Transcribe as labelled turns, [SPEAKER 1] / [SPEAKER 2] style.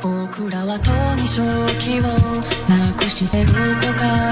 [SPEAKER 1] 僕らはとに正気をなくしてどこと